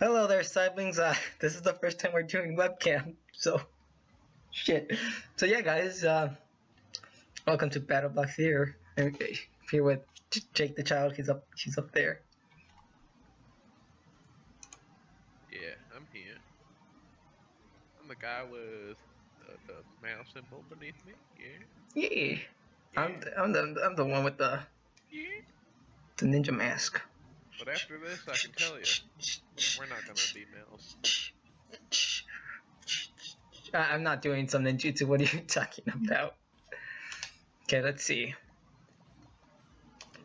Hello there, siblings. Uh, this is the first time we're doing webcam, so shit. So yeah, guys. Uh, welcome to Battle Block Theater. I'm here with Jake the child. He's up. He's up there. Yeah, I'm here. I'm the guy with the, the mouse symbol beneath me. Yeah. Yeah. I'm the, I'm the I'm the one with the Yeah. the ninja mask. But after this, I can tell you, we're not gonna be males. I'm not doing some ninjutsu. What are you talking about? Okay, let's see.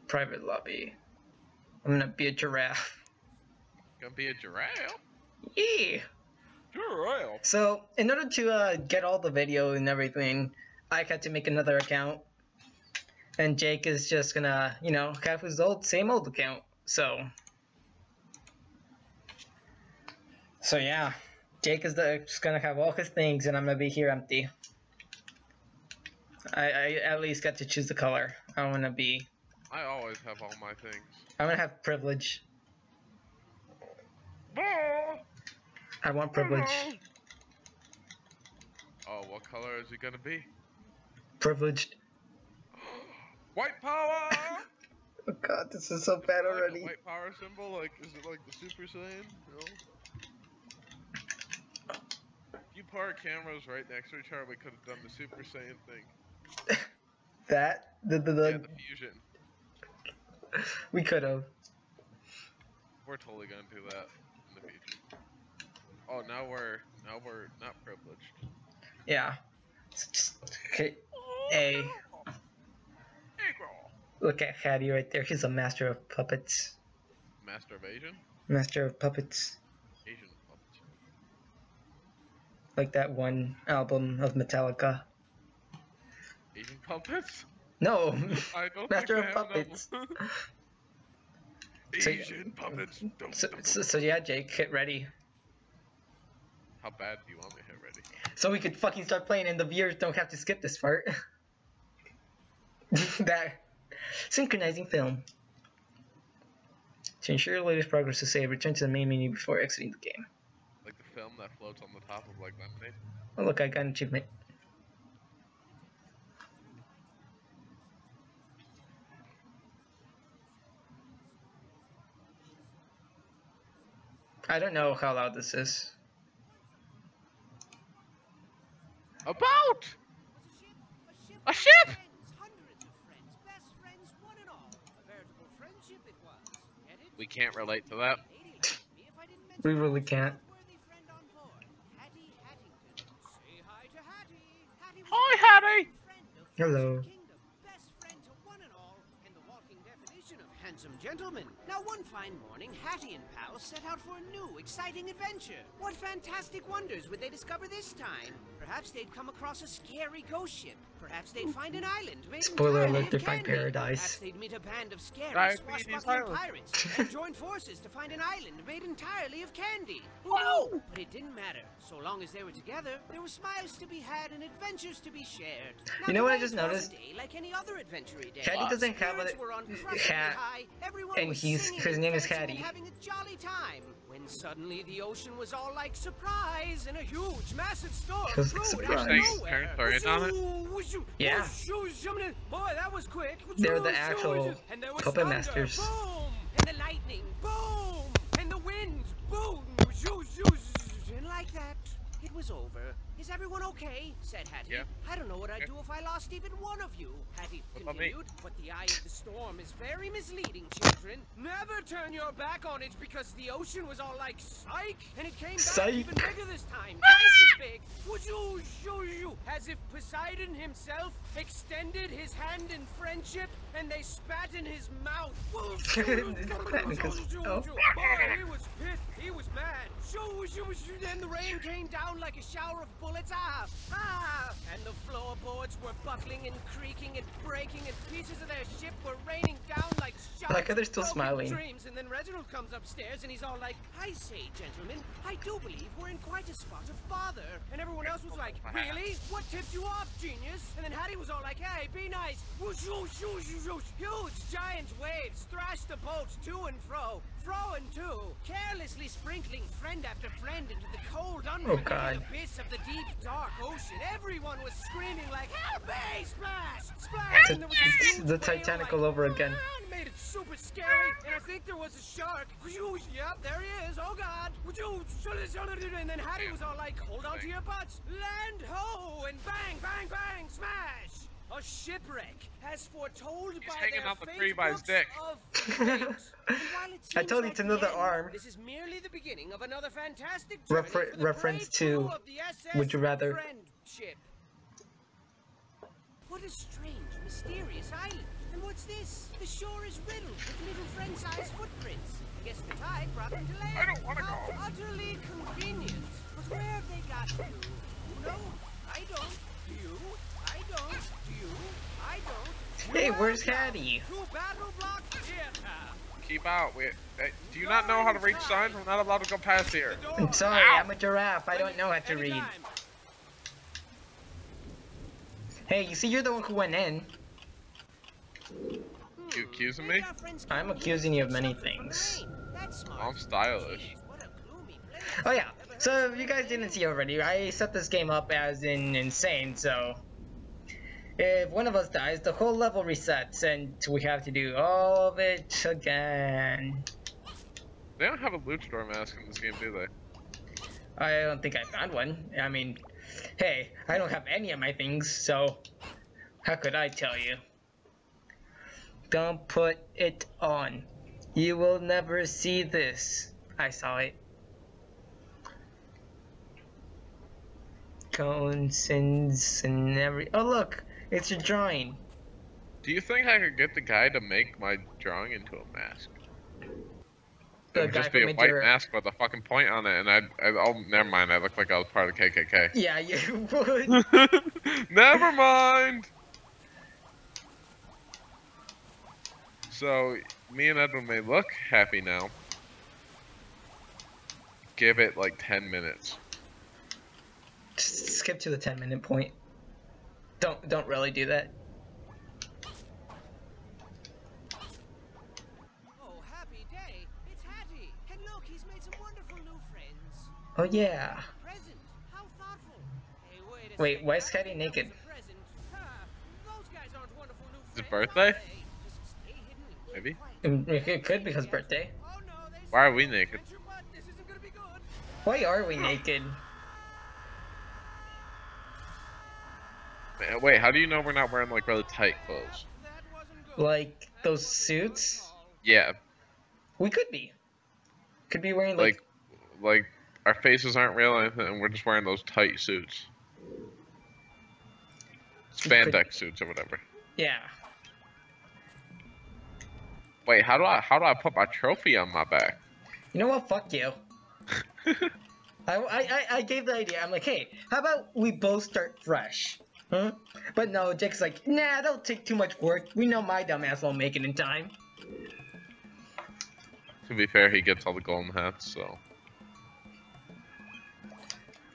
Private lobby. I'm gonna be a giraffe. Gonna be a giraffe. Yeah. Giraffe. So, in order to uh, get all the video and everything, I had to make another account. And Jake is just gonna, you know, have his old, same old account. So, so yeah, Jake is the, just gonna have all his things, and I'm gonna be here empty. I, I at least get to choose the color. I wanna be, I always have all my things. I'm gonna have privilege. I want privilege. Oh, what color is it gonna be? Privileged. White power. Oh god, this is so bad Like already. white power symbol, like is it like the Super Saiyan? No. If you put our cameras right next to each other, we could have done the Super Saiyan thing. That the the, the yeah, the fusion. we could have. We're totally gonna do that in the future. Oh, now we're now we're not privileged. Yeah. It's just- Okay. A. Look at Hattie right there. He's a master of puppets. Master of Asian? Master of puppets. Asian puppet. Like that one album of Metallica. Asian puppets? No. Master of puppets. So- Asian puppets. Dum, So, so, so yeah, Jake, get ready. How bad do you want me to hit ready? So we could fucking start playing and the viewers don't have to skip this part. that synchronizing film. To ensure your latest progress to save, return to the main menu before exiting the game. Like the film that floats on the top of like lemonade? Oh look, I got an achievement. I don't know how loud this is. About! A ship! We can't relate to that. We really can't. Hi, Hattie! Hello. Handsome gentleman. Now, one fine morning, Hattie and pals set out for a new, exciting adventure. What fantastic wonders would they discover this time? Perhaps they'd come across a scary ghost ship. Perhaps they'd find an island made Spoiler entirely alert, of they find candy. paradise. Perhaps they'd meet a band of scary, Diabetes swashbuckling pirates and join forces to find an island made entirely of candy. Who Wow. knew? But it didn't matter. So long as they were together, there were smiles to be had and adventures to be shared. Now, You know what I just noticed? day like any other adventure day. Hattie doesn't have a were hat, high, and he's- singing his name is dancing and Hattie. having a jolly time. When suddenly the ocean was all like surprise and a huge, massive storm It was like surprise. out Saying of his nowhere. parents are in on it? Whooshoo, whooshoo, Yeah. whooshoo, zooming in. Boy, that was quick. They're the actual whooshoo. And there was puppet masters. Boom! And the lightning. Boom! And the wind. Boom! Whooshoo, whooshoo. And like that, it was over. Is everyone okay? said Hattie. Yeah. I don't know what I'd Yeah. do if I lost even one of you. Hattie What continued. But the eye of the storm is very misleading, children. Never turn your back on it because the ocean was all like psych, and it came back Psych. even bigger this time, twice as big. Would you show you? As if Poseidon himself extended his hand in friendship, and they spat in his mouth. Spat in. Oh. Boy, he was pissed. He was mad. Shoo, shoo, shoo. Then the rain came down like a shower of bullets. Ah, ah. And the floorboards were buckling and creaking and breaking, and pieces of their ship were raining down like shards. like they're still smiling. Dreams. And then Reginald comes upstairs, and he's all like, "I say, gentlemen, I do believe we're in quite a spot of bother." And everyone else was like, "Really? What tipped you off, genius?" And then Hattie was all like, "Hey, be nice." Whoosh, whoosh, whoosh, whoosh. Huge, giant waves thrashed the boat to and fro. Throwing too, carelessly sprinkling friend after friend into the cold, Oh, unforgiving abyss of the deep, dark ocean. Everyone was screaming like, "Help me! Splash! Splash!" It's, And there was a it's the Titanic like, all over again. "Ah," made it super scary. And I think there was a shark. Yep, there he is. Oh God! And then Hattie was all like, "Hold on to your butts, land ho!" And bang, bang, bang, smash! A shipwreck, as foretold He's by hanging their out the fate tree by his books dick. of fate. And while it I told you like it's the another end, arm. This is merely the beginning of another fantastic journey Refer- reference to crew of the SS Would You Rather. Friendship. What a strange, mysterious island. And what's this? The shore is riddled with little friend-sized footprints. I guess the tide brought them to land. I don't wanna How go. utterly convenient. But where have they got to? Who knows? I don't. You? I don't. Do you? I don't. Hey, where's Hattie? To Battle Block Theater. Keep out. We, eh, do you not know how to read signs? We're not allowed to go past here. I'm sorry, Ow. I'm a giraffe. I don't know how to read. Hey, you see, you're the one who went in. You accusing me? I'm accusing you of many things. I'm stylish. Oh yeah. So if you guys didn't see already, I set this game up as in insane. So if one of us dies, the whole level resets, and we have to do all of it again. They don't have a luchador mask in this game, do they? I don't think I found one. I mean, hey, I don't have any of my things, so how could I tell you? Don't put it on. You will never see this. I saw it. Cones and, and every. Oh look, it's a drawing. Do you think I could get the guy to make my drawing into a mask? The It would just be a white mask with a fucking point on it, and I'd, I'd oh, never mind. I look like I was part of the KKK. Yeah, you would. never mind. So me and Edwin may look happy now. Give it like 10 minutes. Just skip to the 10 minute point. Don't don't really do that. Oh, happy day. It's Hattie. And look, he's made some wonderful new friends. Oh yeah. Present. How thoughtful. Hey, wait Wait, why is I Hattie think that was naked? a present. Huh. Those guys aren't wonderful new His birthday? are they? Just stay hidden and keep Maybe. Mm, It could be his birthday. Oh, no, they Why are we naked? "Get your butt. This isn't gonna be good." Why are we naked? Wait, how do you know we're not wearing like really tight clothes? That wasn't good. Like those suits? Yeah, We could be. Could be wearing like, like, like our faces aren't real, and and we're just wearing those tight suits, spandex suits or whatever. yeah. Wait, how do I how do I put my trophy on my back? You know what? Fuck you. I, I, I, I gave the idea. I'm like, hey, how about we both start fresh? Huh? But no, Jake's like, nah, that'll take too much work. We know my dumbass won't make it in time. To be fair, he gets all the golden hats, so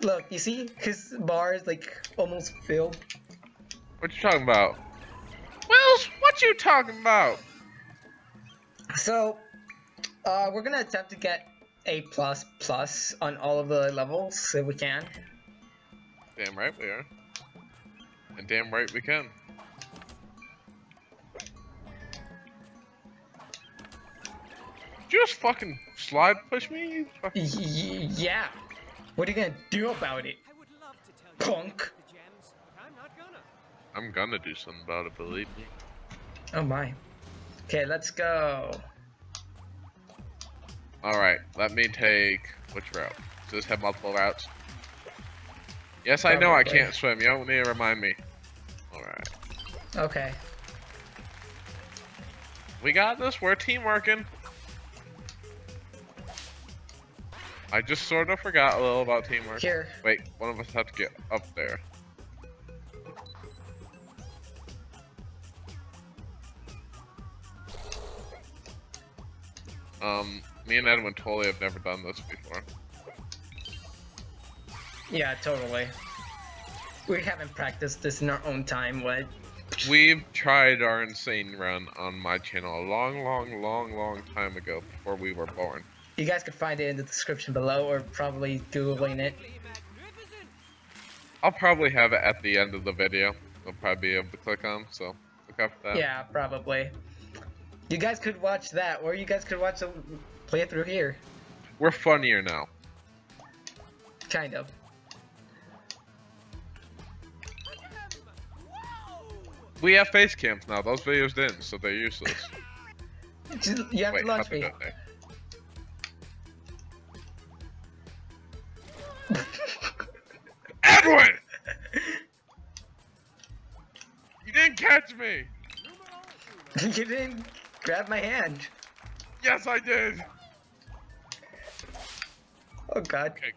Look, you see, his bar is like almost filled. what you talking about? Wills, what you talking about? So, uh, we're gonna attempt to get a plus plus on all of the levels if we can. Damn right we are, and damn right we can. Did you just fucking slide push me? you fucking- Y- y- yeah. What are you gonna do about it? I would love to tell you Punk. about the gems, but I'm not gonna. I'm gonna do something about it, believe me. Oh my. Okay, let's go. Alright, let me take which route? Does this have multiple routes? Yes, I know I can't swim. You don't need to remind me. Okay. We got this. We're team working. I just sort of forgot a little about teamwork. Here. Wait, one of us have to get up there. Um, me and Edwin totally have never done this before. Yeah, totally. We haven't practiced this in our own time, what? We've tried our insane run on my channel a long, long, long, long time ago before we were born. You guys could find it in the description below or probably googling it. I'll probably have it at the end of the video. I'll probably be able to click on, so look out for that. Yeah, probably. You guys could watch that, or you guys could watch the playthrough here. We're funnier now. Kind of. We have face cams now. Those videos didn't, so they're useless. You have Wait, to launch me. Edwin! You didn't catch me! you didn't grab my hand. Yes, I did! Oh god. Okay,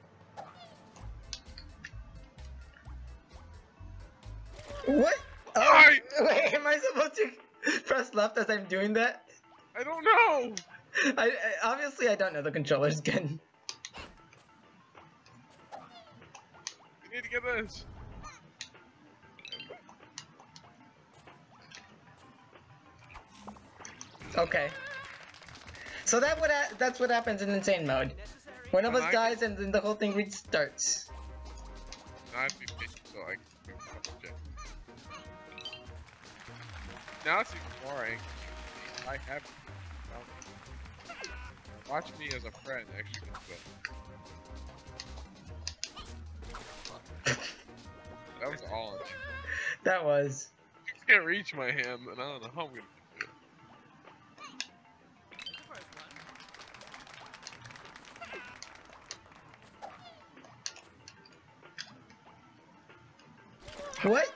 What? Oh, Why? wait, am I supposed to press left as I'm doing that? I don't know! I, I obviously I don't know the controller's good. You need to get this. Okay. So that what that's what happens in insane mode. One of us dies and then the whole thing restarts. I have to be so I Now it's even boring. I have. um, Watch me as a friend actually. That was all. That was. I can't reach my hand, and I don't know how I'm gonna do it. What?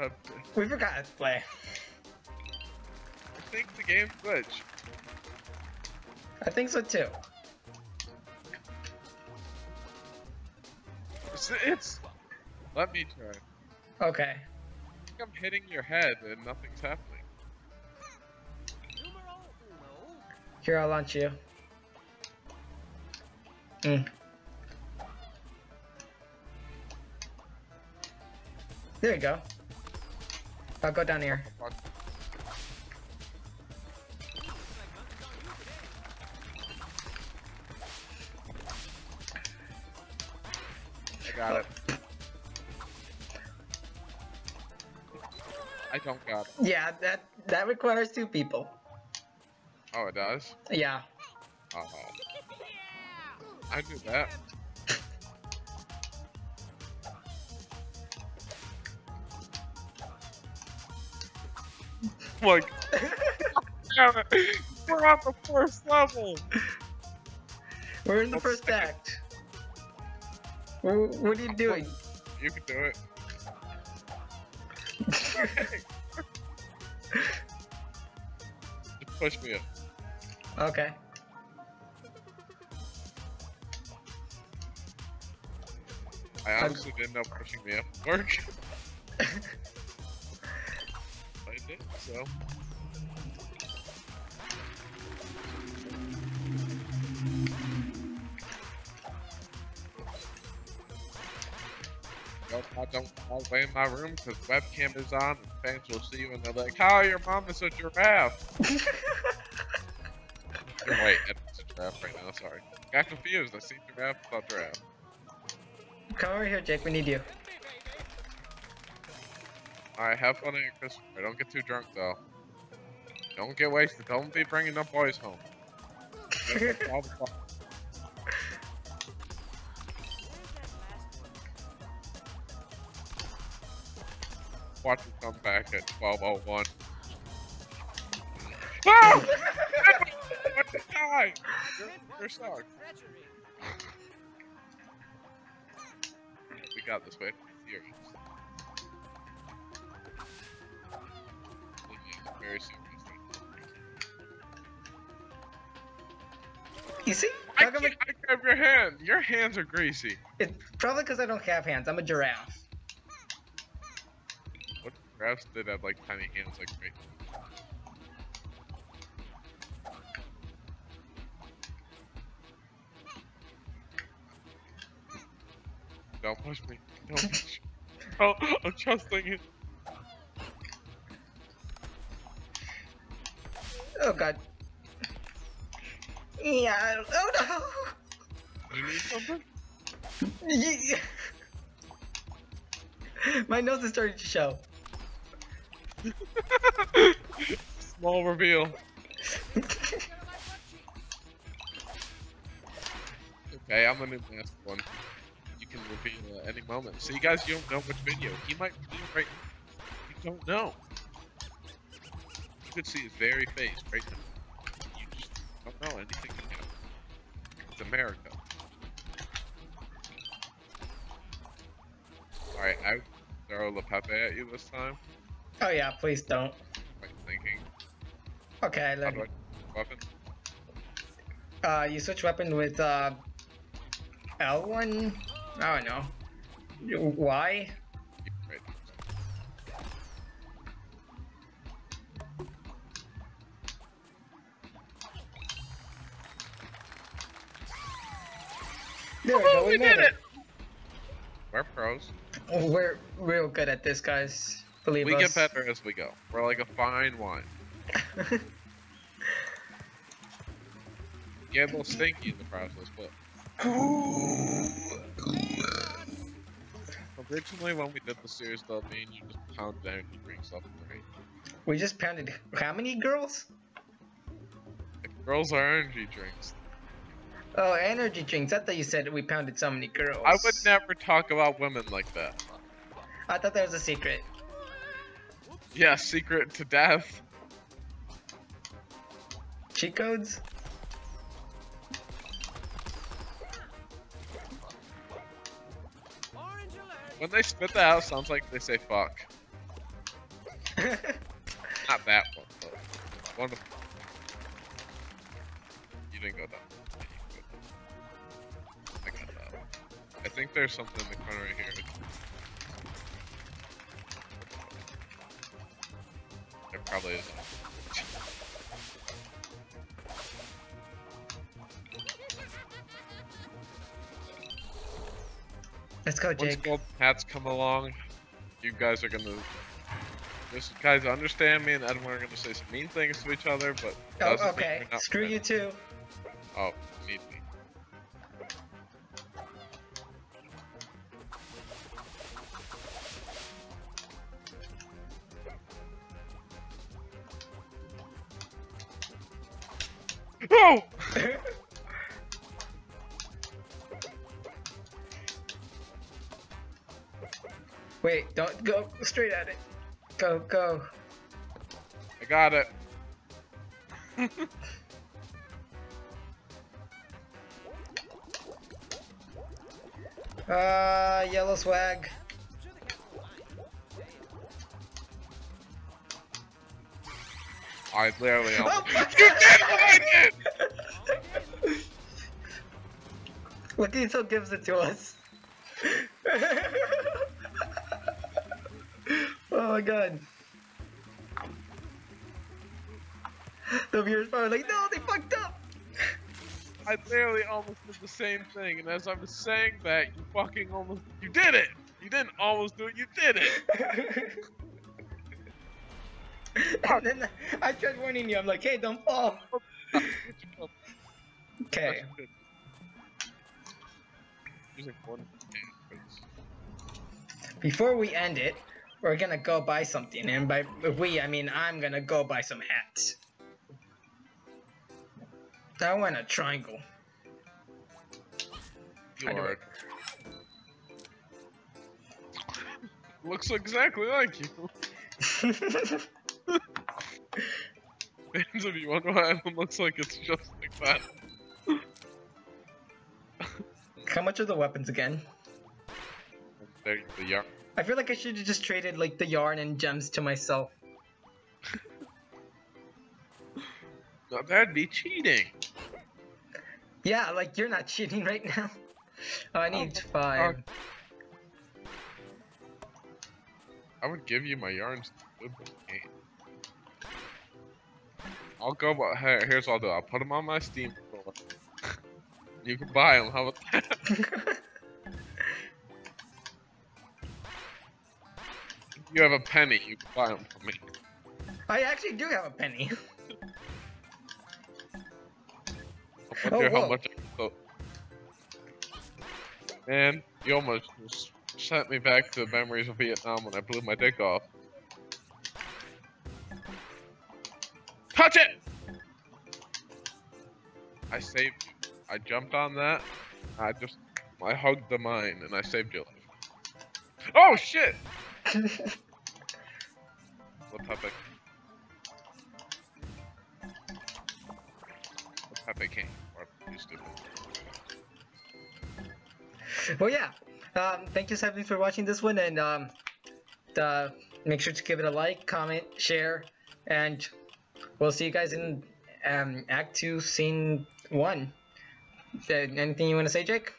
Uh, We forgot to play. I think the game glitched. I think so too. It's, it's. Let me try. Okay. I think I'm hitting your head and nothing's happening. Here, I'll launch you. Mm. There you go. I'll go down here. I got it. I don't got it. Yeah, that that requires two people. Oh, it does? Yeah. Oh. I do that. Like, damn it, we're on the first level. We're in the Let's first take it. act. Wh- What are you doing? You can do it. Just push me up. Okay. I honestly didn't know pushing me up would work. I so. Nope, I don't all the way in my room because webcam is on and fans will see you and they're like, How your mom is a giraffe? You're right, it's a giraffe right now, sorry. Got confused, I see giraffe, thought giraffe. Come over here, Jake. We need you. Alright, have fun at your Christmas party. Don't get too drunk though. Don't get wasted. Don't be bringing the boys home. All the fun. Watch me come back at 1201. Oh! What the guy? You're, you're stuck. We got this way. Serious. Very serious. You see? I can't, I grab your hand. Your hands are greasy. It's probably because I don't have hands. I'm a giraffe. What giraffes did have like tiny hands like me? Don't push me. Don't push me. Oh, I'm trusting you. Oh god. Yeah. Oh Do you need something? no. Yeah. My nose is starting to show. Small reveal. Okay, I'm gonna ask one. You can reveal at any moment. So you guys, you don't know which video. He might be right. You don't know. You could see his very face right now. You just don't know anything can happen. It's America. Alright, I throw Le Pepe at you this time. Oh yeah, please don't. Like thinking. Okay, I How learned. weapon? Uh, you switch weapon with uh, L1. I don't know. Y. we go. We, made it. We're pros. We're real good at this, guys. Believe We us. get better as we go. We're like a fine wine. Get a little stinky in the process, but originally when we did the series though, me and you just pounded energy drinks up right? we just pounded how many girls? If girls are energy drinks. Oh, energy drinks. I thought you said we pounded so many girls. I would never talk about women like that. I thought that was a secret. Yeah, secret to death. Cheat codes? When they spit that out, sounds like they say fuck. Not that one, but one of You didn't go down. Think there's something in the corner right here. There probably isn't. Let's go, Jake. Once gold hats come along, you guys are gonna. This guys understand me and Edwin are gonna say some mean things to each other, but Oh, okay. Screw you too. Oh, Wait, don't go straight at it. Go, go. I got it. Uh, yellow swag. I literally almost. you did what I did! Still gives it to us. oh my god. The viewers probably like, no, they fucked up. I literally almost did the same thing, and as I was saying that, you fucking almost. You did it! You didn't almost do it, you did it! and then I tried warning you. I'm like, hey, don't fall. Okay. Using one Before we end it, we're gonna go buy something, and by we, I mean I'm gonna go buy some hats. I want a triangle. You are. it. Looks exactly like you. Fans of you wonder why Adam looks like it's just like that. How much are the weapons again? The yarn. I feel like I should have just traded like the yarn and gems to myself. No, that'd be cheating. Yeah, like you're not cheating right now. Oh, I need Oh, five. Uh, I would give you my yarns. to good with the game. I'll go, but here, here's what I'll do. I'll put them on my Steam. You can buy them. How about that? you have a penny, you can buy them from me. I actually do have a penny. I wonder Oh, how much I can put. Man, you almost just sent me back to the memories of Vietnam when I blew my dick off. Touch it! I saved you. I jumped on that. I just, I hugged the mine and I saved your life. Oh shit! What happening? What happening? You stupid. Well, yeah. Um, thank you, Stephanie, for watching this one, and um, make sure to give it a like, comment, share, and we'll see you guys in um, Act 2, Scene 1 anything you want to say, Jake?